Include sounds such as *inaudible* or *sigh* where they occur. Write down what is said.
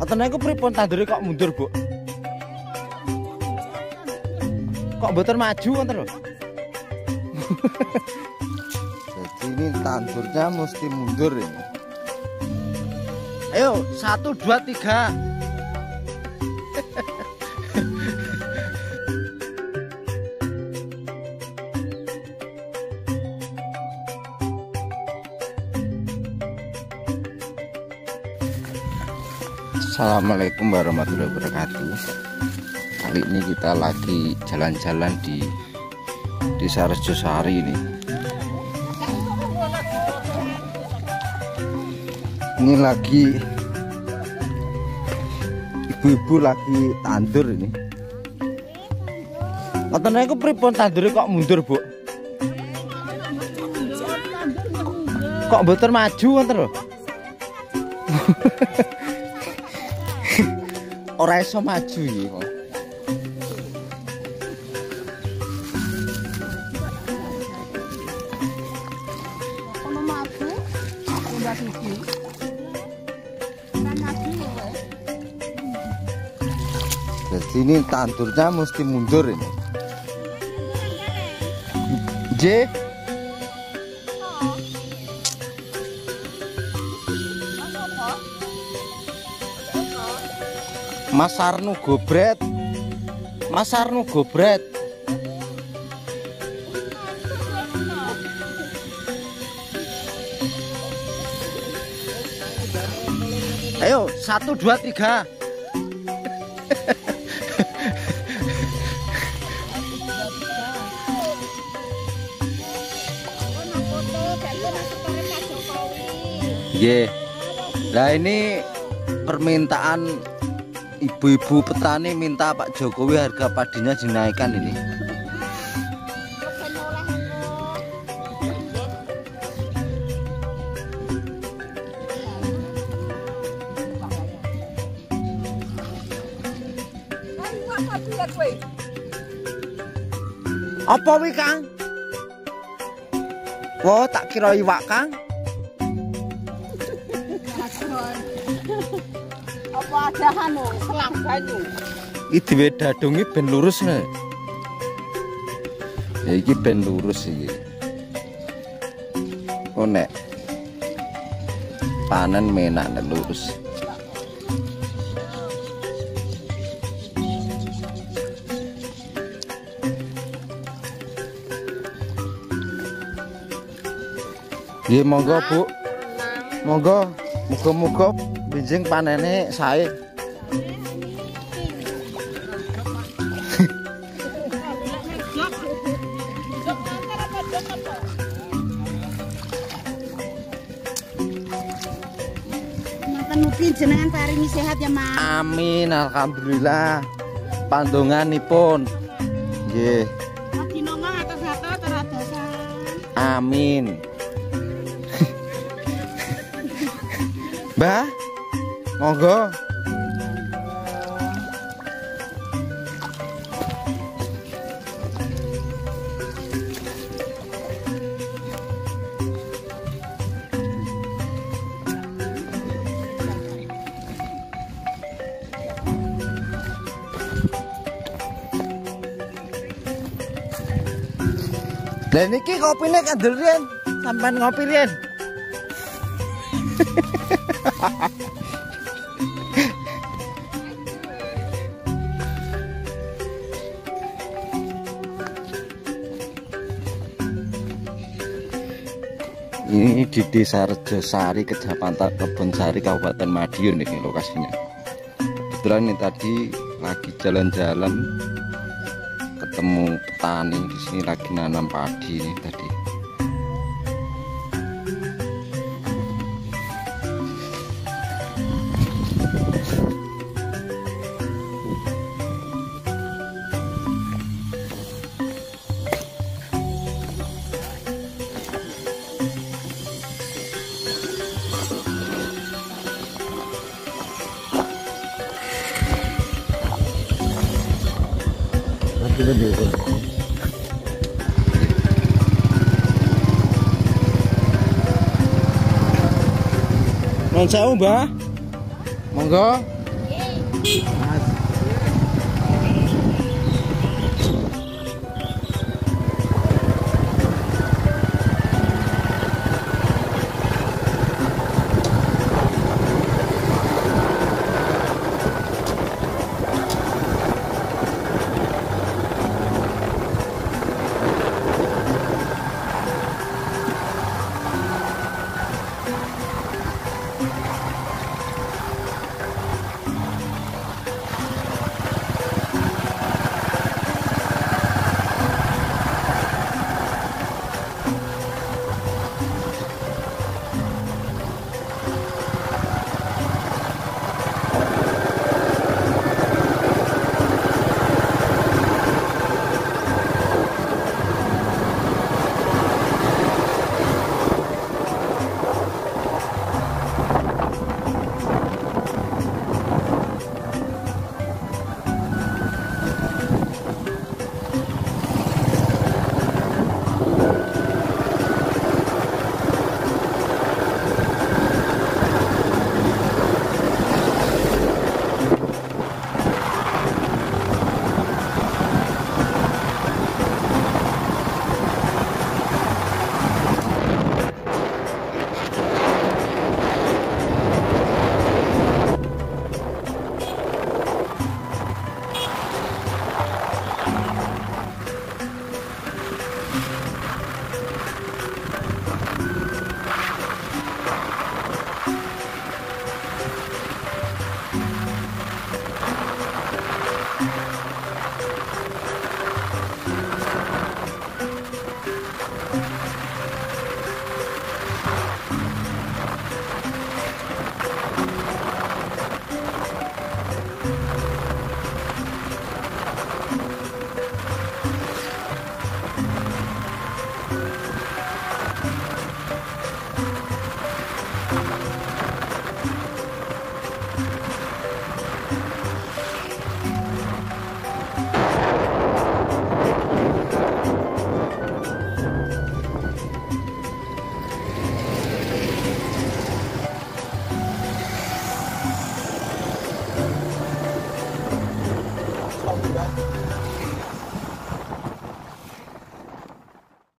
Ngoten niku pripun tandure kok mundur, Bu? Kok mboten maju ngoten lho. *laughs* Jadi ini tandurnya mesti mundur ini. Ayo, satu, dua, tiga. *laughs* Assalamualaikum warahmatullahi wabarakatuh Kali ini kita lagi jalan-jalan di Desa Rejosari ini Ini lagi Ibu-ibu lagi tandur ini Ngoten niku pripun tandure kok mundur, Bu? Kok mboten maju ngoten lho? *laughs* ora iso maju iki kok. Maju, siji. Kan ya. Jadi ini tandurnya mesti mundur ini. J Mas Arnu gobret. Mas Arnu gobret. Ayo, satu, dua, tiga. Kono foto ganti masuk kare Pak Jokowi. Ye. Nah ini permintaan ibu-ibu petani minta Pak Jokowi harga padinya dinaikkan ini. Apa wi Kang? Wah, tak kira iwak Kang. Ada anu selang banyu? Iki dhewe dadunge ben lurus ne. Ya iki ben lurus iki. Oh nek panen menak nek lurus. Nggih monggo Bu. Monggo muga-muga benjing panene sae. Jenengan paringi sehat ya, Mas. Amin alhamdulillah. Pandonganipun. Nggih. Teradosan. Amin. *laughs* Mbah, monggo. Lah niki kopine kandel riyen. Sampean ngopi riyen. Di Desa Rejosari, Kecamatan Kebonsari, Kabupaten Madiun ini lokasinya. Kebetulan ini tadi lagi jalan-jalan ketemu petani di sini lagi nanam padi ini tadi. kita dulu. Mau saya ubah? Monggo.